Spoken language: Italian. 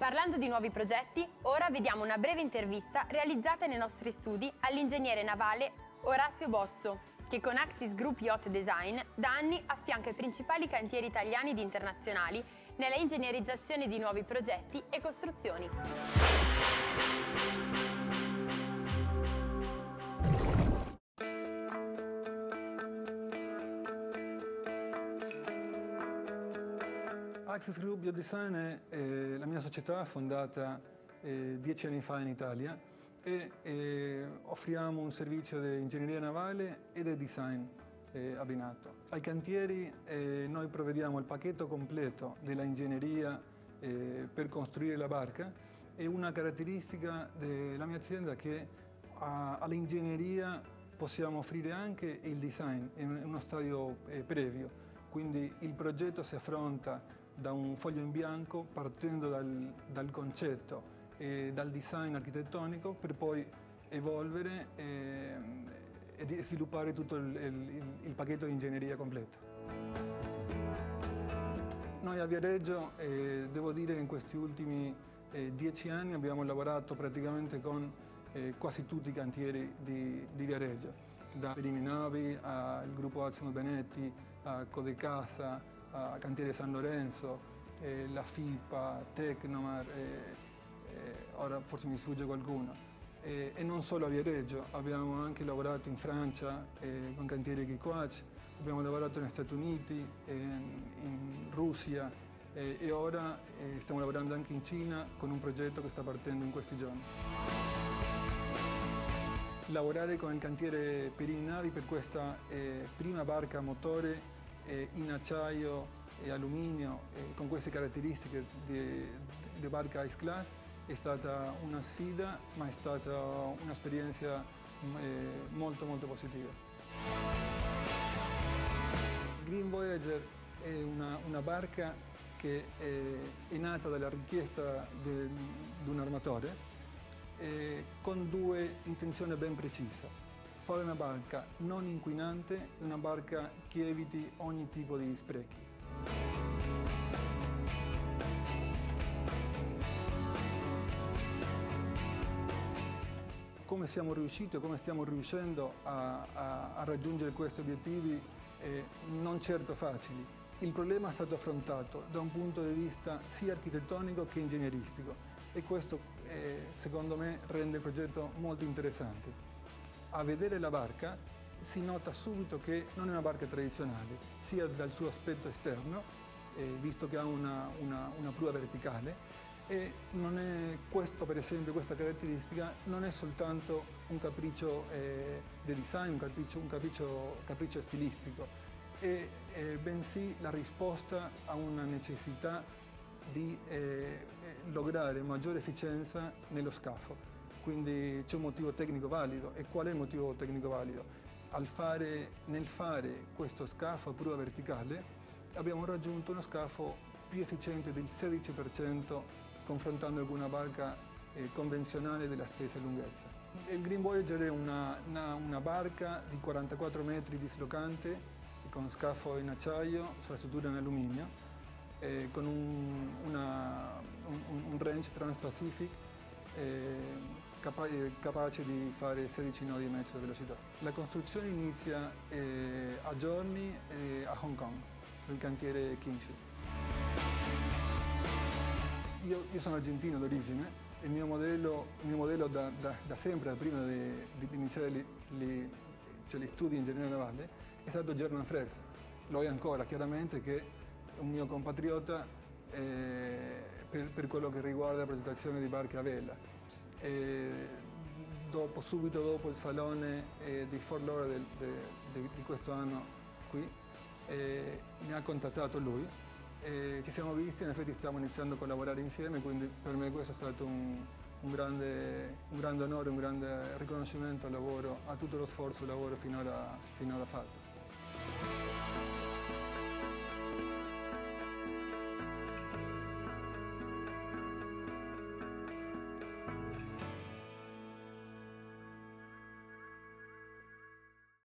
Parlando di nuovi progetti, ora vediamo una breve intervista realizzata nei nostri studi all'ingegnere navale Orazio Bozzo, che con Axis Group Yacht Design da anni affianca i principali cantieri italiani ed internazionali nella ingegnerizzazione di nuovi progetti e costruzioni. Access Group Biodesign è eh, la mia società fondata eh, dieci anni fa in Italia e eh, offriamo un servizio di ingegneria navale e di design eh, abbinato. Ai cantieri eh, noi provvediamo il pacchetto completo della ingegneria eh, per costruire la barca e una caratteristica della mia azienda è che all'ingegneria possiamo offrire anche il design in uno stadio previo, quindi il progetto si affronta da un foglio in bianco partendo dal, dal concetto e dal design architettonico per poi evolvere e, e sviluppare tutto il, il, il, pacchetto di ingegneria completo. Noi a Viareggio, eh, devo dire, in questi ultimi eh, dieci anni abbiamo lavorato praticamente con eh, quasi tutti i cantieri di, di Viareggio, da Perini Navi al gruppo Azimo Benetti, a Codecasa, a Cantiere San Lorenzo, eh, la FIPA, Tecnomar, eh, eh, ora forse mi sfugge qualcuno. e non solo a Viareggio, abbiamo anche lavorato in Francia eh, con Cantiere Chiquac, abbiamo lavorato negli Stati Uniti, in Russia e ora eh, stiamo lavorando anche in Cina con un progetto che sta partendo in questi giorni lavorare con il cantiere Perini Navi per questa eh, prima barca a motore eh, in acciaio e alluminio eh, con queste caratteristiche di, barca Ice Class è stata una sfida ma è stata un'esperienza eh, molto molto positiva. Green Voyager è una, una barca che è, è, nata dalla richiesta di un armatore eh, con due intenzioni ben precise fare una barca non inquinante, una barca che eviti ogni tipo di sprechi. Come siamo riusciti o come stiamo riuscendo a, a, a raggiungere questi obiettivi eh, non certo facili. Il problema è stato affrontato da un punto di vista sia architettonico che ingegneristico e questo eh, secondo me rende il progetto molto interessante a vedere la barca si nota subito che non è una barca tradizionale, sia dal suo aspetto esterno, eh, visto che ha una, una, una prua verticale, e è questo, per esempio, questa caratteristica non è soltanto un capriccio eh, di design, un capriccio, un capriccio, capriccio stilistico, è eh, bensì la risposta a una necessità di eh, lograre maggiore efficienza nello scafo quindi c'è un motivo tecnico valido. E qual è il motivo tecnico valido? Fare, nel fare questo scafo a prua verticale abbiamo raggiunto uno scafo più efficiente del 16% confrontando con una barca eh, convenzionale della stessa lunghezza. Il Green Voyager è una, una, una barca di 44 metri dislocante con scafo in acciaio sulla struttura in alluminio eh, con un, una, un, un range Trans-Pacific eh, capace di fare 16 nodi e mezzo di velocità. La costruzione inizia eh, a giorni eh, a Hong Kong, nel cantiere Kingship. Io, io, sono argentino d'origine, il mio modello, il mio modello da, da, da, sempre, prima di, di iniziare gli, gli, cioè gli studi in ingegneria navale, è stato German Frers. Lo è ancora, chiaramente, che è un mio compatriota eh, per, per, quello che riguarda la progettazione di barche a vela. Dopo, subito dopo il salone eh, di Fort Lauderdale di questo anno qui, mi ha contattato lui ci siamo visti, in effetti stiamo iniziando a collaborare insieme, quindi per me questo è stato un, un, grande, un grande, onore, un grande riconoscimento al lavoro, a tutto lo sforzo e lavoro finora, finora fatto.